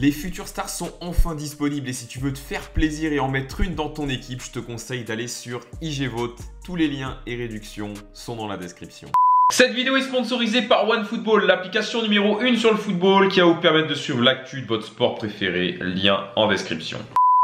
Les futures stars sont enfin disponibles et si tu veux te faire plaisir et en mettre une dans ton équipe, je te conseille d'aller sur IGVote. Tous les liens et réductions sont dans la description. Cette vidéo est sponsorisée par OneFootball, l'application numéro 1 sur le football qui va vous permettre de suivre l'actu de votre sport préféré. Lien en description.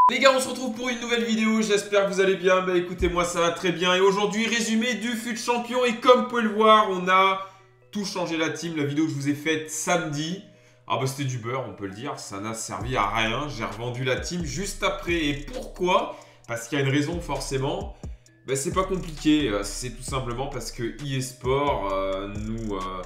Les gars, on se retrouve pour une nouvelle vidéo. J'espère que vous allez bien. Bah écoutez, moi ça va très bien. Et aujourd'hui, résumé du FUT Champion. Et comme vous pouvez le voir, on a tout changé la team. La vidéo que je vous ai faite samedi. Ah bah c'était du beurre, on peut le dire, ça n'a servi à rien, j'ai revendu la team juste après. Et pourquoi? Parce qu'il y a une raison forcément. Bah, c'est pas compliqué, euh, c'est tout simplement parce que eSport euh, nous, euh,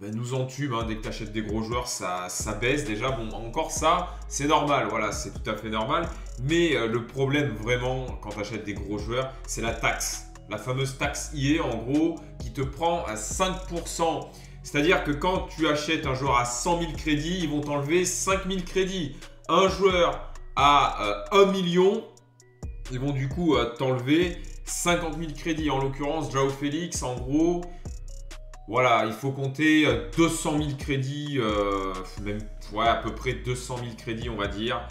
bah, nous entube. Hein. dès que tu achètes des gros joueurs, ça, ça baisse déjà. Bon, encore ça, c'est normal, voilà, c'est tout à fait normal. Mais le problème vraiment quand tu achètes des gros joueurs, c'est la taxe. La fameuse taxe IE en gros qui te prend à 5%. C'est-à-dire que quand tu achètes un joueur à 100 000 crédits, ils vont t'enlever 5 000 crédits. Un joueur à 1 euh, million, ils vont du coup euh, t'enlever 50 000 crédits. En l'occurrence, Jao Félix, en gros, voilà, il faut compter 200 euh, 000 crédits, même à peu près 200 000 crédits, on va dire,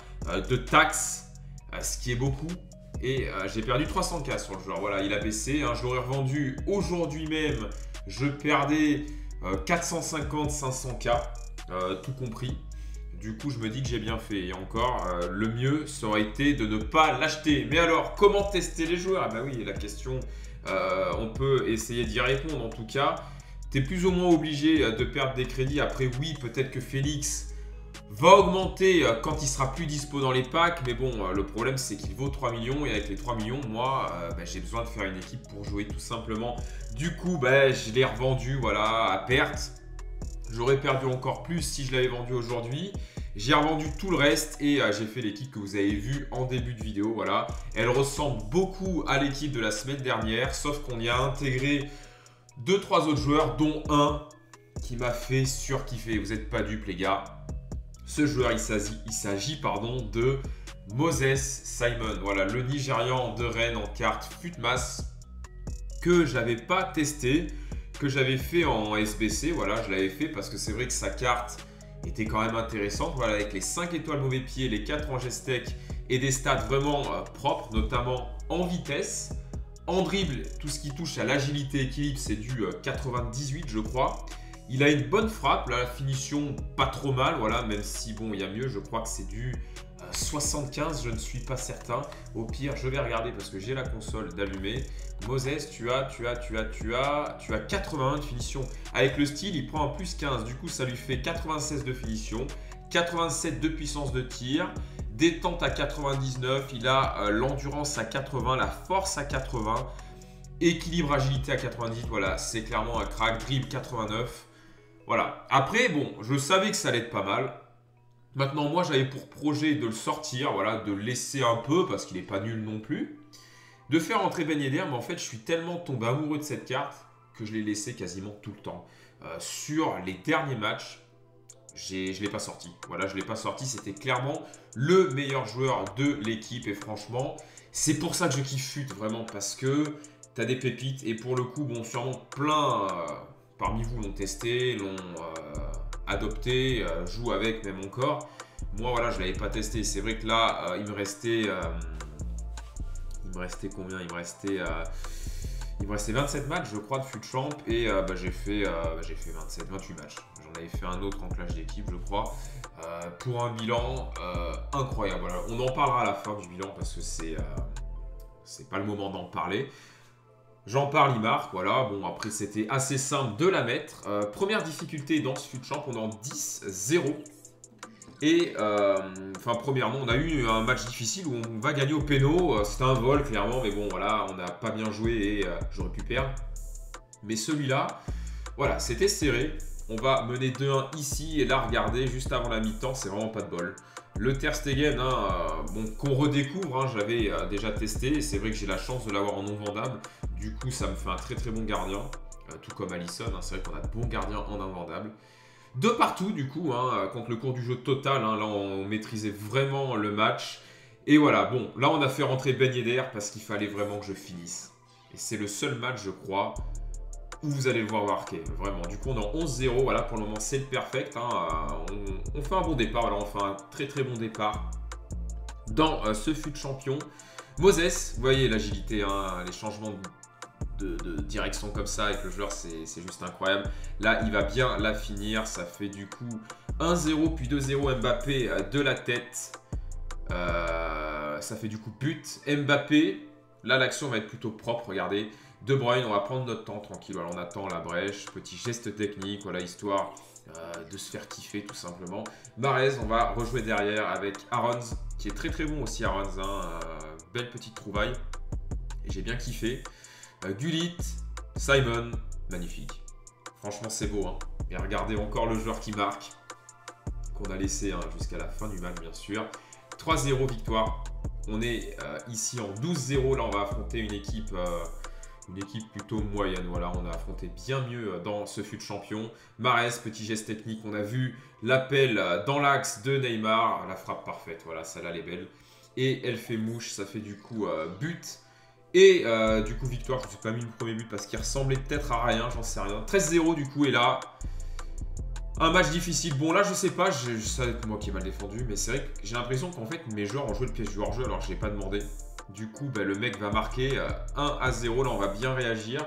de taxes, ce qui est beaucoup. Et j'ai perdu 300K sur le joueur. Voilà, il a baissé. Un joueur vendu aujourd'hui même, je perdais 450, 500K, euh, tout compris. Du coup, je me dis que j'ai bien fait. Et encore, euh, le mieux, ça aurait été de ne pas l'acheter. Mais alors, comment tester les joueurs? Ah bah oui, la question, euh, on peut essayer d'y répondre. En tout cas, tu es plus ou moins obligé de perdre des crédits. Après, oui, peut-être que Félix va augmenter quand il sera plus dispo dans les packs. Mais bon, le problème, c'est qu'il vaut 3 millions. Et avec les 3 millions, moi, bah, j'ai besoin de faire une équipe pour jouer tout simplement. Du coup, bah, je l'ai revendu voilà, à perte. J'aurais perdu encore plus si je l'avais vendu aujourd'hui. J'ai revendu tout le reste et euh, j'ai fait l'équipe que vous avez vue en début de vidéo. Voilà. Elle ressemble beaucoup à l'équipe de la semaine dernière, sauf qu'on y a intégré 2-3 autres joueurs, dont un qui m'a fait surkiffer. Vous n'êtes pas dupes, les gars. Ce joueur, il s'agit de Moses Simon. Voilà, le Nigérian de Rennes en carte Futmas que j'avais pas testé, que j'avais fait en SBC. Voilà, je l'avais fait parce que c'est vrai que sa carte était quand même intéressante. Voilà, avec les 5 étoiles mauvais pied, les 4 en gestec et des stats vraiment euh, propres, notamment en vitesse. En dribble, tout ce qui touche à l'agilité équilibre, c'est du 98, euh, je crois. Il a une bonne frappe, la finition pas trop mal, voilà, même si bon, il y a mieux, je crois que c'est du 75, je ne suis pas certain. Au pire, je vais regarder parce que j'ai la console d'allumer. Moses, tu as, tu as, tu as, tu as, tu as 81 de finition. Avec le style, il prend un plus 15. Du coup, ça lui fait 96 de finition, 87 de puissance de tir, détente à 99. Il a euh, l'endurance à 80, la force à 80, équilibre agilité à 90. Voilà, c'est clairement un crack. Dribble 89. Voilà. Après, bon, je savais que ça allait être pas mal. Maintenant, moi, j'avais pour projet de le sortir, voilà, de le laisser un peu, parce qu'il n'est pas nul non plus. De faire entrer Ben mais en fait, je suis tellement tombé amoureux de cette carte que je l'ai laissé quasiment tout le temps. Euh, sur les derniers matchs, je ne l'ai pas sorti. Voilà, je ne l'ai pas sorti. C'était clairement le meilleur joueur de l'équipe. Et franchement, c'est pour ça que je kiffe FUT, vraiment, parce que tu as des pépites. Et pour le coup, bon, sûrement plein euh, parmi vous l'ont testé, l'ont... Euh, adopté, euh, joue avec même encore. Moi, voilà, je l'avais pas testé. C'est vrai que là, euh, il me restait. Il me restait combien? Il me restait. il me restait 27 matchs, je crois, de FUT Champ. Et bah, j'ai fait, j'ai fait 27, 28 matchs. J'en avais fait un autre en clash d'équipe, je crois. pour un bilan incroyable. Voilà. On en parlera à la fin du bilan parce que c'est. c'est pas le moment d'en parler. J'en parle, il marque, voilà. Bon, après, c'était assez simple de la mettre. Euh, première difficulté dans ce fut champ, on est en 10-0. Et, euh, enfin, premièrement, on a eu un match difficile où on va gagner au péno. Euh, c'était un vol, clairement, mais bon, voilà, on n'a pas bien joué et j'aurais pu perdre. Mais celui-là, voilà, c'était serré. On va mener 2-1 ici et là, regardez, juste avant la mi-temps, c'est vraiment pas de bol. Le Ter Stegen, hein, bon, qu'on redécouvre, hein, j'avais déjà testé c'est vrai que j'ai la chance de l'avoir en non vendable. Du coup, ça me fait un très très bon gardien. Euh, tout comme Allison, hein. c'est vrai qu'on a de bons gardiens en invendable. De partout, du coup, hein, contre le cours du jeu total, hein, là on maîtrisait vraiment le match. Et voilà, bon, là on a fait rentrer Ben Yedder parce qu'il fallait vraiment que je finisse. Et c'est le seul match, je crois, où vous allez le voir marquer, vraiment. Du coup, on est en 11-0, voilà, pour le moment, c'est le perfect. Hein. On, fait un bon départ, voilà, on fait un très très bon départ dans euh, ce fut de champion. Moses, vous voyez l'agilité, les changements de, direction comme ça avec le joueur, c'est juste incroyable. Là, il va bien la finir, ça fait du coup 1-0 puis 2-0 Mbappé euh, de la tête. Euh, ça fait du coup but. Mbappé, là l'action va être plutôt propre, regardez. De Bruyne, on va prendre notre temps tranquille. On attend la brèche, petit geste technique, voilà, histoire euh, de se faire kiffer tout simplement. Marez, on va rejouer derrière avec Arons, qui est très très bon aussi, Arons. Hein, belle petite trouvaille. J'ai bien kiffé. Euh, Gullit, Simon, magnifique. Franchement, c'est beau. Hein. Et regardez encore le joueur qui marque, qu'on a laissé hein, jusqu'à la fin du match, bien sûr. 3-0 victoire. On est ici en 12-0. Là, on va affronter une équipe une équipe plutôt moyenne. Voilà, on a affronté bien mieux euh, dans ce fut champion. Marès, petit geste technique, on a vu l'appel euh, dans l'axe de Neymar, la frappe parfaite, voilà, ça là elle est belle. Et elle fait mouche, ça fait du coup euh, but. Et du coup victoire, je ne suis pas mis le premier but parce qu'il ressemblait peut-être à rien, j'en sais rien. 13-0 du coup, et là, un match difficile. Bon, là, je sais pas, je, ça moi qui ai mal défendu, mais c'est vrai que j'ai l'impression qu'en fait, mes joueurs ont joué le piège du hors-jeu alors que je n'ai pas demandé. Du coup, ben, le mec va marquer 1 euh, à 0. Là, on va bien réagir.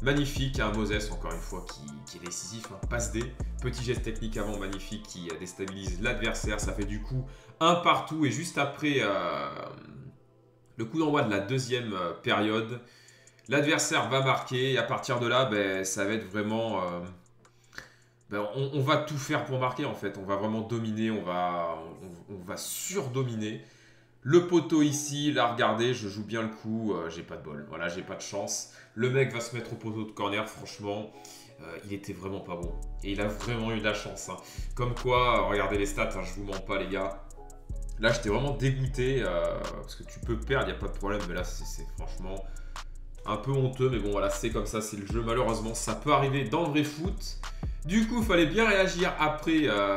Magnifique, un Moses, encore une fois, qui, est décisif. Hein. Passe D. Petit geste technique avant, magnifique, qui euh, déstabilise l'adversaire. Ça fait du coup un partout. Et juste après euh, le coup d'envoi de la deuxième période, l'adversaire va marquer. Et à partir de là, ben, ça va être vraiment... Ben, on, va tout faire pour marquer, en fait. On va vraiment dominer, on va, surdominer. Le poteau ici, là regardez, je joue bien le coup, euh, j'ai pas de bol, voilà, j'ai pas de chance. Le mec va se mettre au poteau de corner, franchement, euh, il était vraiment pas bon. Et il a vraiment eu de la chance. Hein. Comme quoi, regardez les stats, hein, je vous mens pas les gars. Là, j'étais vraiment dégoûté, euh, parce que tu peux perdre, il n'y a pas de problème, mais là, c'est franchement un peu honteux, mais bon, voilà, c'est comme ça, c'est le jeu, malheureusement, ça peut arriver dans le vrai foot. Du coup, il fallait bien réagir après, euh,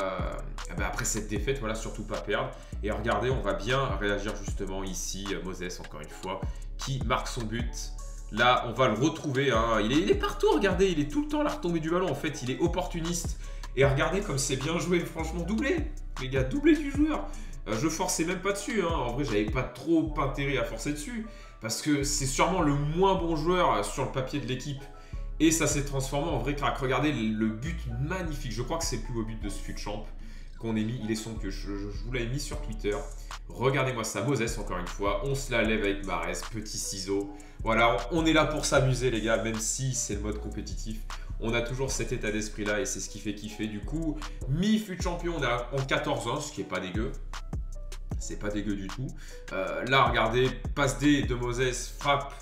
eh ben, après cette défaite, voilà, surtout pas perdre. Et regardez, on va bien réagir justement ici, euh, Moses, encore une fois, qui marque son but. Là, on va le retrouver. Hein. Il, est, il, est, partout, regardez, il est tout le temps à la retombée du ballon. En fait, il est opportuniste. Et regardez comme c'est bien joué, franchement, doublé. Les gars, doublé du joueur. Euh, je forçais même pas dessus. Hein. En vrai, j'avais pas trop intérêt à forcer dessus. Parce que c'est sûrement le moins bon joueur sur le papier de l'équipe. Et ça s'est transformé en vrai crack. Regardez le but magnifique. Je crois que c'est le plus beau but de ce fut champ qu'on ait mis. Il est son que je, vous l'avais mis sur Twitter. Regardez-moi ça, Moses encore une fois. On se la lève avec Marès, petit ciseau. Voilà, on est là pour s'amuser les gars, même si c'est le mode compétitif. On a toujours cet état d'esprit là et c'est ce qui fait kiffer. Du coup, mi fut champion, on a en 14 ans, ce qui est pas dégueu. C'est pas dégueu du tout. Euh, là, regardez, passe D de Moses, frappe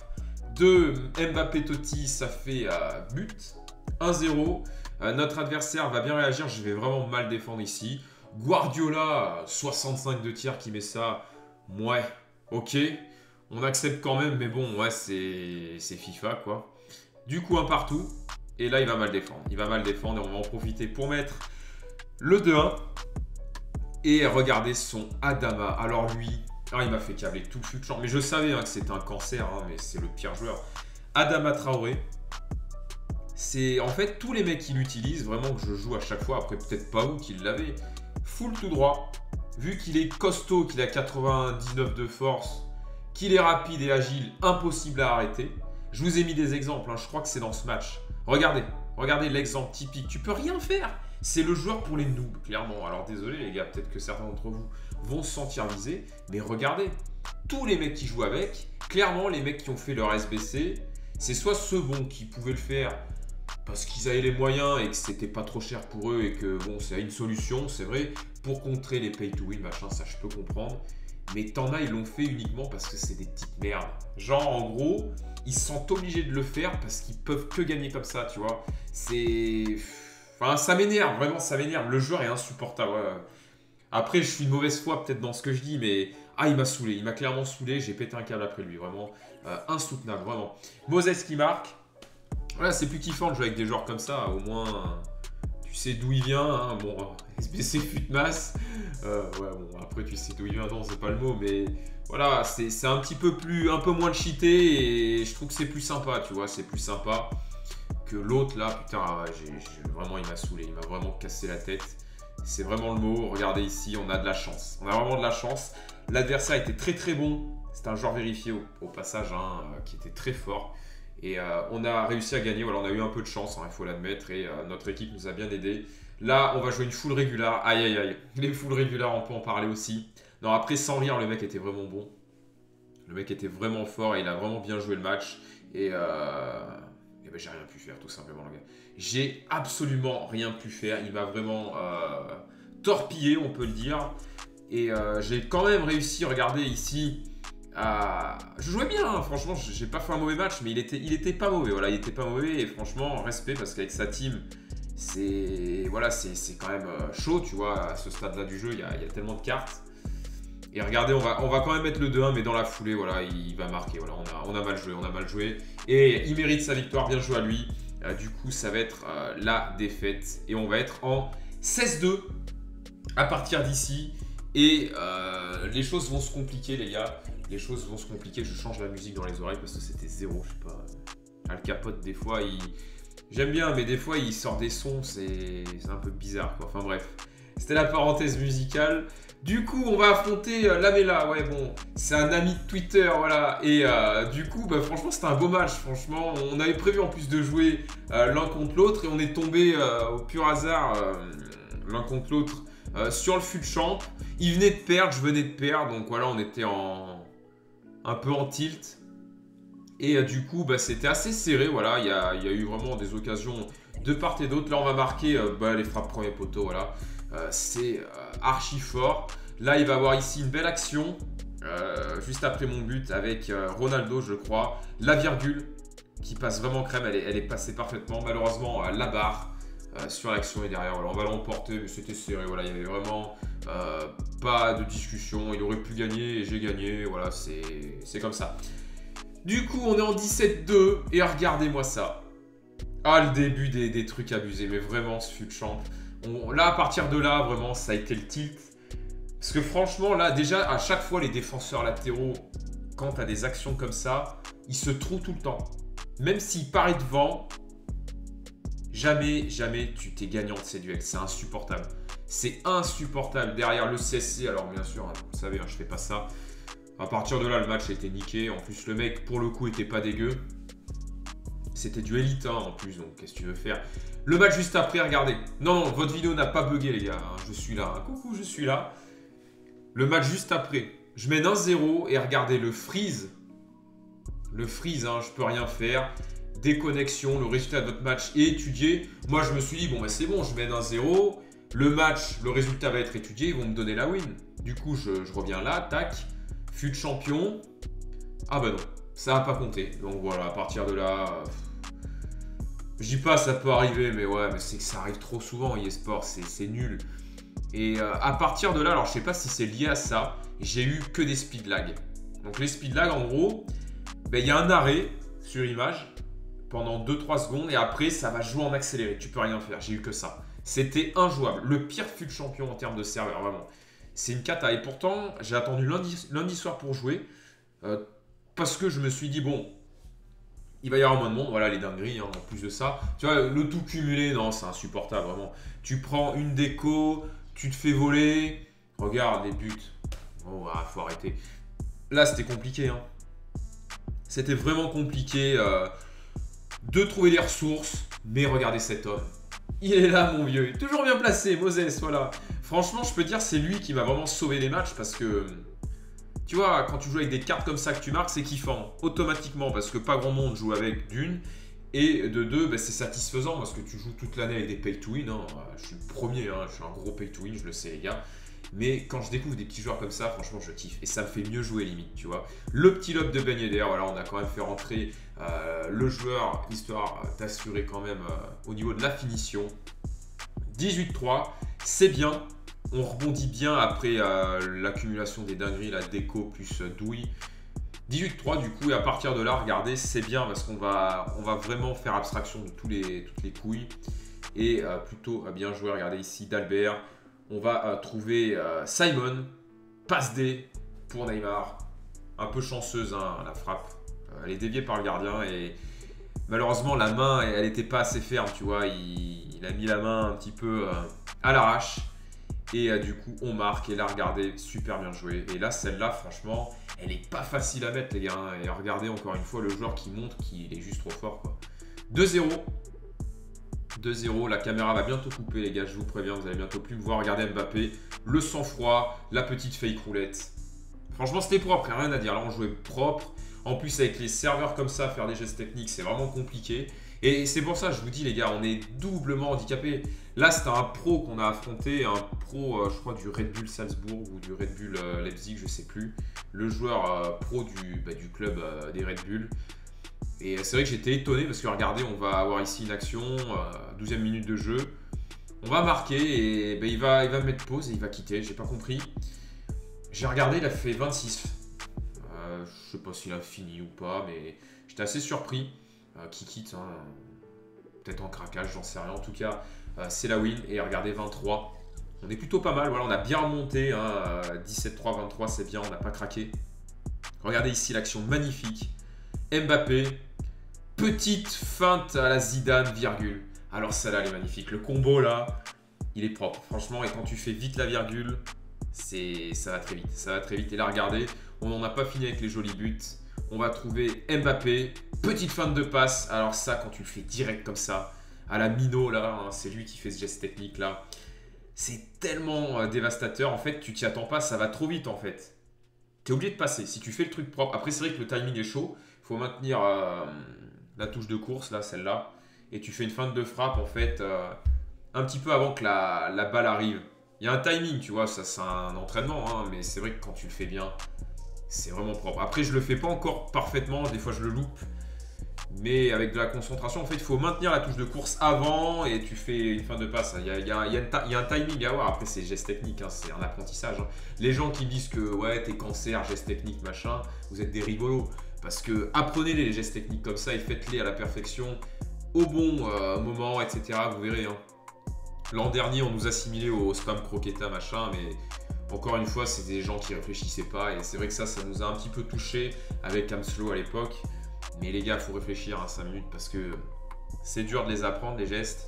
de Mbappé Totti, ça fait euh, but. 1-0. Euh, notre adversaire va bien réagir. Je vais vraiment mal défendre ici. Guardiola, 65 de tir qui met ça. Ouais, ok. On accepte quand même, mais bon, ouais, c'est FIFA quoi. Du coup, un partout. Et là, il va mal défendre. Il va mal défendre et on va en profiter pour mettre le 2-1. Et regardez son Adama. Alors lui, ah, il m'a fait câbler tout le futur. Mais je savais hein, que c'était un cancer, hein, mais c'est le pire joueur. Adama Traoré. C'est en fait tous les mecs qui l'utilisent, vraiment que je joue à chaque fois. Après, peut-être pas où qu'il l'avait. Full tout droit. Vu qu'il est costaud, qu'il a 99 de force, qu'il est rapide et agile, impossible à arrêter. Je vous ai mis des exemples, hein. je crois que c'est dans ce match. Regardez, regardez l'exemple typique. Tu peux rien faire. C'est le joueur pour les noobs, clairement. Alors désolé les gars, peut-être que certains d'entre vous vont se sentir visés, mais regardez, tous les mecs qui jouent avec, clairement les mecs qui ont fait leur SBC, c'est soit ceux qui pouvaient le faire parce qu'ils avaient les moyens et que c'était pas trop cher pour eux et que bon, c'est une solution, c'est vrai, pour contrer les pay to win, machin, ça je peux comprendre. Mais t'en as, ils l'ont fait uniquement parce que c'est des petites merdes. Genre, en gros, ils sont obligés de le faire parce qu'ils peuvent que gagner comme ça, tu vois. C'est. Enfin, ça m'énerve, vraiment, ça m'énerve. Le joueur est insupportable. Après, je suis de mauvaise foi peut-être dans ce que je dis, mais ah, il m'a saoulé, il m'a clairement saoulé. J'ai pété un câble après lui, vraiment euh, insoutenable, vraiment. Moses qui marque. Voilà, c'est plus kiffant de jouer avec des joueurs comme ça. Au moins, tu sais d'où il vient. Hein. Bon, SBC fut de masse. Euh, ouais, bon, après, tu sais d'où il vient, non, c'est pas le mot, mais voilà, c'est un petit peu plus, un peu moins cheaté et je trouve que c'est plus sympa, tu vois, c'est plus sympa l'autre là, putain, ah vraiment il m'a saoulé, il m'a vraiment cassé la tête. C'est vraiment le mot. Regardez ici, on a de la chance. On a vraiment de la chance. L'adversaire était très très bon. C'est un joueur vérifié au, passage, hein, euh, qui était très fort. Et euh, on a réussi à gagner. Voilà, on a eu un peu de chance, hein, il faut l'admettre. Et euh, notre équipe nous a bien aidé. Là, on va jouer une full régulière. Aïe aïe aïe. Les full régulières, on peut en parler aussi. Non, après, sans rire, le mec était vraiment bon. Le mec était vraiment fort et il a vraiment bien joué le match. Et, ben, j'ai rien pu faire, tout simplement. J'ai absolument rien pu faire. Il m'a vraiment torpillé, on peut le dire. Et j'ai quand même réussi, regardez ici, je jouais bien, hein. franchement, j'ai pas fait un mauvais match, mais il était, pas mauvais. Voilà, il était pas mauvais et franchement, respect parce qu'avec sa team, c'est voilà, quand même euh, chaud, tu vois. À ce stade-là du jeu, il y, a, tellement de cartes. Et regardez, on va, quand même mettre le 2-1, mais dans la foulée, voilà, il va marquer. Voilà, on a, mal joué, on a mal joué. Et il mérite sa victoire, bien joué à lui. Euh, du coup, ça va être euh, la défaite. Et on va être en 16-2 à partir d'ici. Et les choses vont se compliquer, les gars les choses vont se compliquer. Je change la musique dans les oreilles parce que c'était zéro. Je sais pas. Al Capote, des fois, il. J'aime bien, mais des fois, il sort des sons, c'est un peu bizarre, quoi. Enfin, bref. C'était la parenthèse musicale. Du coup, on va affronter euh, Lamela. Ouais, bon, c'est un ami de Twitter, voilà. Et euh, du coup, bah, franchement, c'était un beau match. Franchement, on avait prévu en plus de jouer euh, l'un contre l'autre et on est tombé au pur hasard l'un contre l'autre sur le fut champ. Il venait de perdre, je venais de perdre, donc voilà, on était en, un peu en tilt. Et du coup, bah, c'était assez serré. Voilà, il y a, eu vraiment des occasions de part et d'autre. Là, on va marquer bah, les frappes premier poteau. Voilà, c'est archi fort. Là, il va avoir ici une belle action. juste après mon but avec Ronaldo, je crois. La virgule qui passe vraiment crème. Elle est, passée parfaitement. Malheureusement, la barre sur l'action est derrière. on va l'emporter, mais c'était serré. Voilà, il y avait vraiment euh, pas de discussion, il aurait pu gagner et j'ai gagné, voilà, c'est comme ça. Du coup, on est en 17-2 et regardez-moi ça. Ah, le début des, trucs abusés, mais vraiment, ce fut champ. Là, à partir de là, vraiment, ça a été le tilt. Parce que franchement, là, déjà, à chaque fois, les défenseurs latéraux, quand tu as des actions comme ça, ils se trouvent tout le temps. Même s'ils paraissent devant, jamais, jamais tu t'es gagnant de ces duels. C'est insupportable. C'est insupportable. Derrière le CSC, alors bien sûr, hein, vous savez, hein, je fais pas ça. À partir de là, le match a été niqué. En plus, le mec, pour le coup, était pas dégueu. C'était du élite hein, en plus, donc qu'est-ce que tu veux faire? Le match juste après, regardez. Non, votre vidéo n'a pas bugué, les gars. Je suis là. Coucou, je suis là. Le match juste après. Je mène 1-0 et regardez le freeze. Le freeze, hein, je peux rien faire. Déconnexion, le résultat de votre match est étudié. Moi, je me suis dit, bon, bah, c'est bon, je mène 1-0 le match, le résultat va être étudié, ils vont me donner la win. Du coup, je, reviens là, tac, fut champion. Ah bah non, ça n'a pas compté. Donc voilà, à partir de là, je dis pas ça peut arriver, mais ouais, mais c'est que ça arrive trop souvent, eSport, c'est nul. Et euh, à partir de là, alors je sais pas si c'est lié à ça, j'ai eu que des speed lag. Donc les speed lag, en gros, ben, il y a un arrêt sur image pendant 2-3 secondes et après ça va jouer en accéléré. Tu peux rien faire, j'ai eu que ça. C'était injouable. Le pire fut de champion en termes de serveur, vraiment. C'est une cata. Et pourtant, j'ai attendu lundi, lundi soir pour jouer. Euh, parce que je me suis dit, bon, il va y avoir moins de monde. Voilà, les dingueries, hein, en plus de ça. Tu vois, le tout cumulé, non, c'est insupportable, vraiment. Tu prends une déco, tu te fais voler. Regarde les buts. Bon, bah, faut arrêter. Là, c'était compliqué. Hein. C'était vraiment compliqué euh, de trouver des ressources. Mais regardez cet homme. Il est là, mon vieux. Toujours bien placé, Moses, voilà. Franchement, je peux dire, c'est lui qui m'a vraiment sauvé les matchs parce que. Tu vois, quand tu joues avec des cartes comme ça que tu marques, c'est kiffant. Automatiquement, parce que pas grand monde joue avec d'une. Et de deux, ben, c'est satisfaisant parce que tu joues toute l'année avec des pay to win. Hein. Je suis le premier, hein. je suis un gros pay to win, je le sais, les gars. Mais quand je découvre des petits joueurs comme ça, franchement, je kiffe. Et ça me fait mieux jouer limite, tu vois. Le petit lob de Ben Yedder, voilà, on a quand même fait rentrer euh, le joueur, histoire d'assurer quand même euh, au niveau de la finition. 18-3, c'est bien. On rebondit bien après euh, l'accumulation des dingueries, la déco plus douille. 18-3 du coup, et à partir de là, regardez, c'est bien parce qu'on va, vraiment faire abstraction de toutes les couilles. Et plutôt bien jouer, regardez ici, d'Albert on va euh, trouver euh, Simon, passe D pour Neymar. Un peu chanceuse hein, la frappe. Euh, elle est déviée par le gardien et Malheureusement, la main, elle n'était pas assez ferme, tu vois. Il, a mis la main un petit peu euh, à l'arrache. Et euh, du coup, on marque. Et là, regardez, super bien joué. Et là, celle-là, franchement, elle est pas facile à mettre, les gars. hein. Et regardez encore une fois le joueur qui montre qu'il est juste trop fort, quoi. 2-0. 2-0. La caméra va bientôt couper, les gars. Je vous préviens, vous allez bientôt plus me voir. Regardez Mbappé. Le sang-froid. La petite fake roulette. Franchement, c'était propre. Rien à dire. Là, on jouait propre. En plus, avec les serveurs comme ça, faire des gestes techniques, c'est vraiment compliqué. Et c'est pour ça, je vous dis, les gars, on est doublement handicapé. Là, c'était un pro qu'on a affronté, un pro, euh, je crois, du Red Bull Salzbourg ou du Red Bull euh, Leipzig, je sais plus. Le joueur euh, pro du, bah, club des Red Bull. Et c'est vrai que j'étais étonné parce que regardez, on va avoir ici une action, euh, 12e minute de jeu. On va marquer et bah, il, va, il va mettre pause et il va quitter, j'ai pas compris. J'ai regardé, il a fait 26. Euh, je sais pas s'il a fini ou pas, mais j'étais assez surpris euh, qu'il quitte. hein. Peut-être en craquage, j'en sais rien. En tout cas, euh, c'est la win. Et regardez, 23. On est plutôt pas mal. Voilà, on a bien remonté. Hein, euh, 17-3, 23, c'est bien. On n'a pas craqué. Regardez ici l'action magnifique. Mbappé. Petite feinte à la Zidane, virgule. Alors celle-là, elle est magnifique. Le combo là, il est propre. Franchement, et quand tu fais vite la virgule, ça va très vite. Ça va très vite. Et là, regardez, on n'en a pas fini avec les jolis buts. On va trouver Mbappé. Petite feinte de passe. Alors ça, quand tu le fais direct comme ça, à la Mino là, hein, c'est lui qui fait ce geste technique là. C'est tellement euh, dévastateur. En fait, tu t'y attends pas, ça va trop vite en fait. T'es obligé de passer. Si tu fais le truc propre. Après, c'est vrai que le timing est chaud. Il faut maintenir euh, la touche de course là, celle-là. Et tu fais une feinte de frappe en fait euh, un petit peu avant que la, la balle arrive. Il y a un timing, tu vois, ça c'est un entraînement, hein, mais c'est vrai que quand tu le fais bien, c'est vraiment propre. Après, je le fais pas encore parfaitement, des fois je le loupe. Mais avec de la concentration, en fait, il faut maintenir la touche de course avant et tu fais une fin de passe. Il y a, un timing à avoir. Après, c'est geste technique, hein, c'est un apprentissage. hein. Les gens qui disent que ouais, t'es cancer, geste technique, machin, vous êtes des rigolos. Parce que apprenez les gestes techniques comme ça et faites-les à la perfection, au bon euh, moment, etc. Vous verrez. hein. L'an dernier, on nous assimilait au spam croqueta, machin, mais encore une fois, c'est des gens qui réfléchissaient pas. Et c'est vrai que ça, ça nous a un petit peu touché avec Amslo à l'époque. Mais les gars, faut réfléchir à 5 minutes parce que c'est dur de les apprendre, les gestes.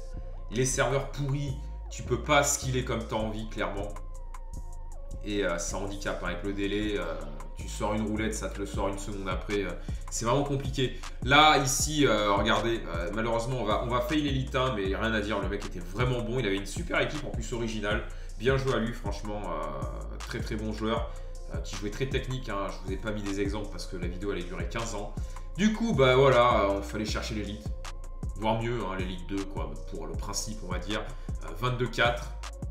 Les serveurs pourris, tu peux pas skiller comme tu as envie, clairement. Et euh, ça handicape hein, avec le délai. euh, tu sors une roulette, ça te le sort une seconde après. euh, c'est vraiment compliqué. Là, ici, euh, regardez, euh, malheureusement, on va, on va fail l'élite 1, mais rien à dire. Le mec était vraiment bon. Il avait une super équipe, en plus originale. Bien joué à lui, franchement. très très bon joueur. qui jouait très technique. hein. Je vous ai pas mis des exemples parce que la vidéo allait durer 15 ans. Du coup, bah voilà, il fallait chercher l'élite. Voire mieux, hein, l'élite 2, quoi, pour le principe, on va dire. Euh, 22-4,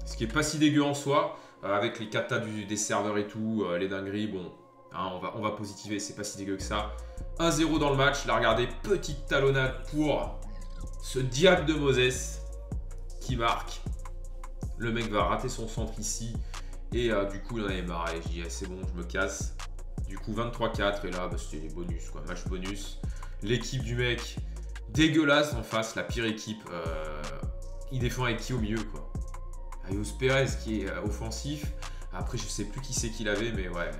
ce qui est pas si dégueu en soi, avec les katas des serveurs et tout, les dingueries, bon, hein, on, va, on positiver, c'est pas si dégueu que ça. 1-0 dans le match, là regardez, petite talonnade pour ce diable de Moses qui marque. Le mec va rater son centre ici, et euh, du coup, il en avait marre, Allez, je dis, eh, c'est bon, je me casse. Du coup, 23-4, et là, bah, c'était les bonus, quoi, match bonus. L'équipe du mec, dégueulasse en face, la pire équipe. euh, il défend avec qui au milieu, quoi? Ayos Perez qui est euh, offensif. Après, je sais plus qui c'est qu'il avait, mais ouais,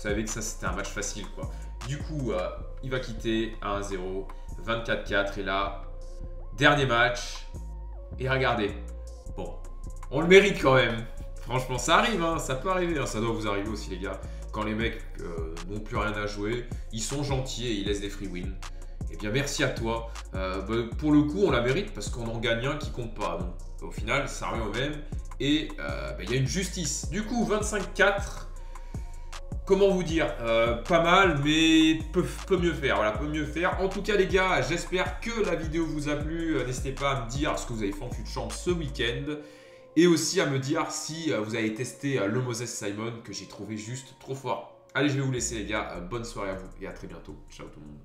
savez que ça, c'était un match facile, quoi. Du coup, euh, il va quitter à 1-0, 24-4, et là, dernier match. Et regardez, bon, on le mérite quand même. Franchement, ça arrive, hein, ça peut arriver, hein, ça doit vous arriver aussi, les gars. Quand les mecs euh, n'ont plus rien à jouer, ils sont gentils et ils laissent des free wins. Eh bien, merci à toi. Euh, bah, pour le coup, on la mérite parce qu'on en gagne un qui compte pas. Donc, au final, ça revient au même. Et bah, il y a une justice. Du coup, 25-4. Comment vous dire Euh, Pas mal, mais peut, mieux faire. Voilà, peut mieux faire. En tout cas, les gars, j'espère que la vidéo vous a plu. Euh, N'hésitez pas à me dire ce que vous avez fait en fut de champ ce week-end. Et aussi à me dire si euh, vous avez testé le Moses Simon que j'ai trouvé juste trop fort. Allez, je vais vous laisser, les gars. Bonne soirée à vous et à très bientôt. Ciao tout le monde.